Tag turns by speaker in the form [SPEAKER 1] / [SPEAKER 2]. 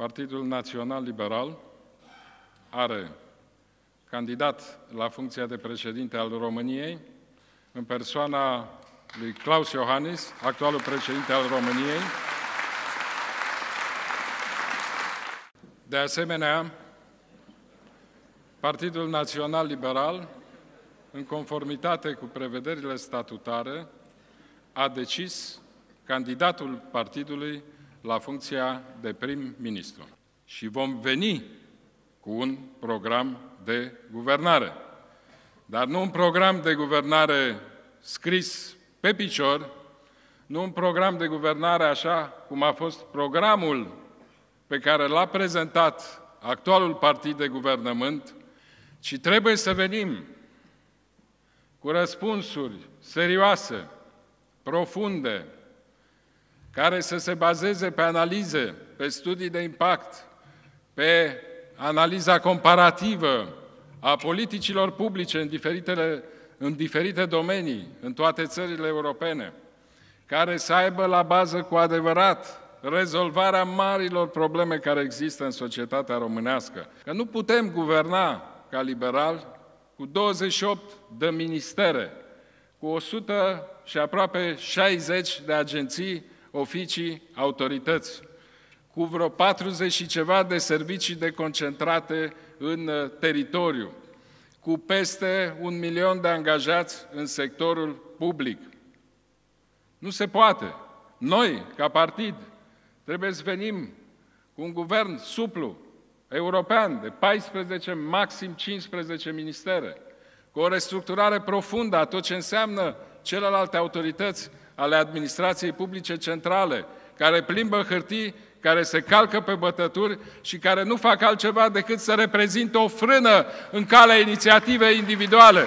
[SPEAKER 1] Partidul Național Liberal are candidat la funcția de președinte al României, în persoana lui Claus Iohannis, actualul președinte al României. De asemenea, Partidul Național Liberal, în conformitate cu prevederile statutare, a decis candidatul partidului la funcția de prim-ministru. Și vom veni cu un program de guvernare. Dar nu un program de guvernare scris pe picior, nu un program de guvernare așa cum a fost programul pe care l-a prezentat actualul partid de guvernământ, ci trebuie să venim cu răspunsuri serioase, profunde, care să se bazeze pe analize, pe studii de impact, pe analiza comparativă a politicilor publice în, diferitele, în diferite domenii, în toate țările europene, care să aibă la bază cu adevărat rezolvarea marilor probleme care există în societatea românească. Că nu putem guverna ca liberal cu 28 de ministere, cu 100 și aproape 60 de agenții, oficii, autorități, cu vreo 40 și ceva de servicii deconcentrate în uh, teritoriu, cu peste un milion de angajați în sectorul public. Nu se poate. Noi, ca partid, trebuie să venim cu un guvern suplu, european, de 14, maxim 15 ministere, cu o restructurare profundă a tot ce înseamnă celelalte autorități ale administrației publice centrale, care plimbă hârtii, care se calcă pe bătături și care nu fac altceva decât să reprezinte o frână în calea inițiativei individuale.